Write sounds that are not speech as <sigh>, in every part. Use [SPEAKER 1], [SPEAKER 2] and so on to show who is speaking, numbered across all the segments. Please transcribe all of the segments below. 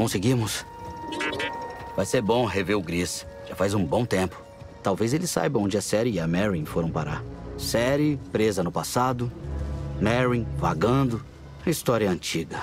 [SPEAKER 1] Conseguimos. Vai ser bom rever o Gris. Já faz um bom tempo. Talvez ele saiba onde a Série e a Marin foram parar. Série presa no passado. Marin vagando. História antiga.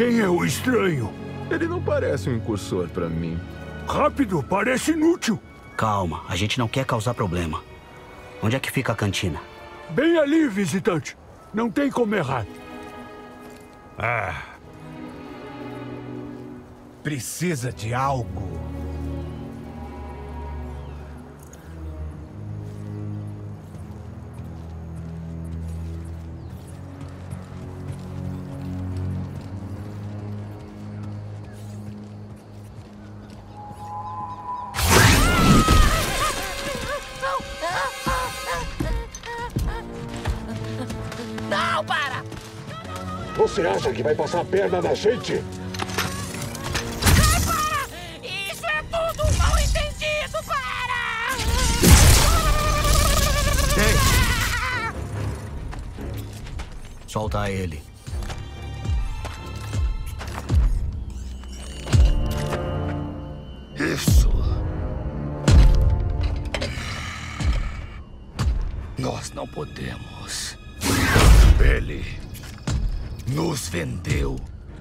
[SPEAKER 2] Quem é o estranho?
[SPEAKER 3] Ele não parece um incursor pra mim.
[SPEAKER 2] Rápido, parece inútil.
[SPEAKER 1] Calma, a gente não quer causar problema. Onde é que fica a cantina?
[SPEAKER 2] Bem ali, visitante. Não tem como errar.
[SPEAKER 4] Ah. Precisa de algo.
[SPEAKER 2] Você acha que vai passar a perna na gente?
[SPEAKER 5] Isso é tudo mal entendido, para!
[SPEAKER 1] Solta ele.
[SPEAKER 6] Isso. Nós não podemos. Ele nos vendeu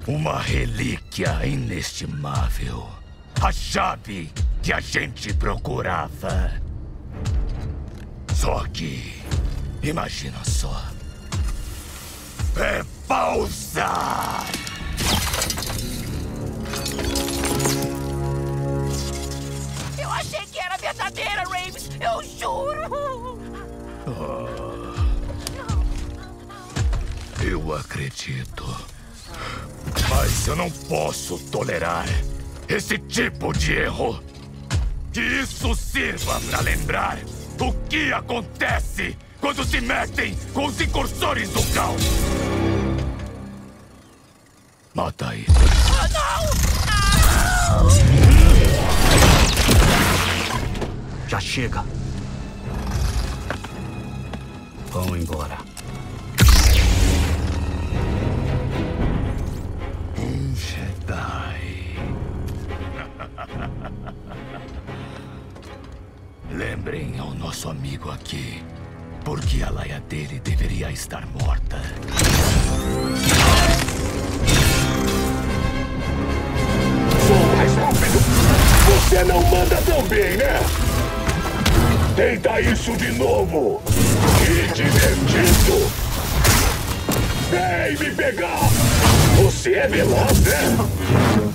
[SPEAKER 6] uma relíquia inestimável. A chave que a gente procurava. Só que, imagina só. É falsa!
[SPEAKER 5] Eu achei que era verdadeira, Raves! Eu juro!
[SPEAKER 6] Eu acredito. Mas eu não posso tolerar esse tipo de erro. Que isso sirva para lembrar o que acontece quando se metem com os incursores do caos. Mata ele.
[SPEAKER 1] Já chega. Vão embora.
[SPEAKER 6] Aqui, porque a laia dele deveria estar morta.
[SPEAKER 2] Vou mais rápido. Você não manda tão bem, né? Tenta isso de novo. Que divertido. Vem me pegar. Você é veloz, né?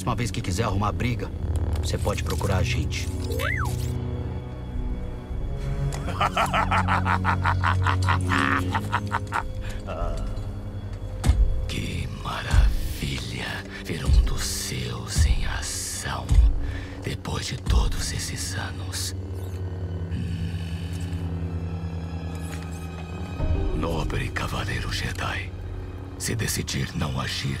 [SPEAKER 1] Próxima vez que quiser arrumar briga, você pode procurar a gente. <laughs>
[SPEAKER 6] Que maravilha ver um dos seus em ação depois de todos esses anos. Hum. Nobre Cavaleiro Jedi, se decidir não agir,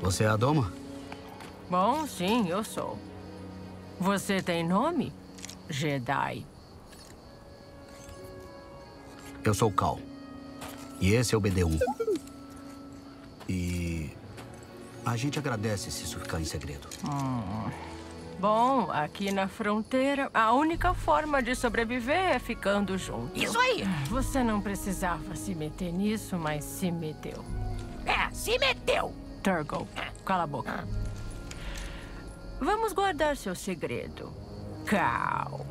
[SPEAKER 1] Você é a Doma?
[SPEAKER 7] Bom, sim, eu sou. Você tem nome? Jedi.
[SPEAKER 1] Eu sou o Cal. E esse é o BD-1. E... A gente agradece se isso ficar em segredo.
[SPEAKER 7] Bom, aqui na fronteira, a única forma de sobreviver é ficando junto.
[SPEAKER 5] Isso aí.
[SPEAKER 7] Você não precisava se meter nisso, mas se meteu.
[SPEAKER 5] É, se meteu.
[SPEAKER 7] Turgle, cala a boca. Vamos guardar seu segredo. Cal.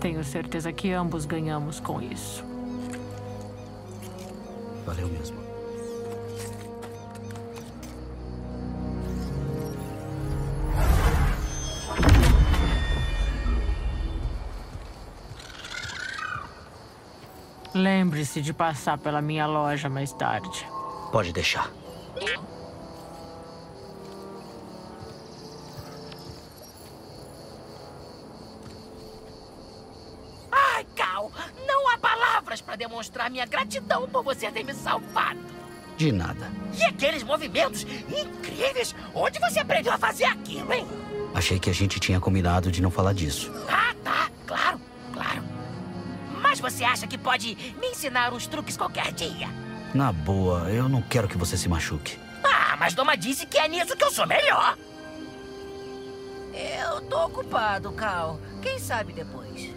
[SPEAKER 7] Tenho certeza que ambos ganhamos com isso.
[SPEAKER 1] Valeu mesmo.
[SPEAKER 7] Lembre-se de passar pela minha loja mais tarde.
[SPEAKER 1] Pode deixar.
[SPEAKER 5] Ai, Cal, não há palavras pra demonstrar minha gratidão por você ter me salvado.
[SPEAKER 1] De nada.
[SPEAKER 5] E aqueles movimentos incríveis. Onde você aprendeu a fazer aquilo, hein?
[SPEAKER 1] Achei que a gente tinha combinado de não falar disso.
[SPEAKER 5] Ah, tá. Claro, claro. Mas você acha que pode me ensinar uns truques qualquer dia?
[SPEAKER 1] Na boa, eu não quero que você se machuque.
[SPEAKER 5] Ah, mas Doma disse que é nisso que eu sou melhor. Eu tô ocupado, Cal. Quem sabe depois.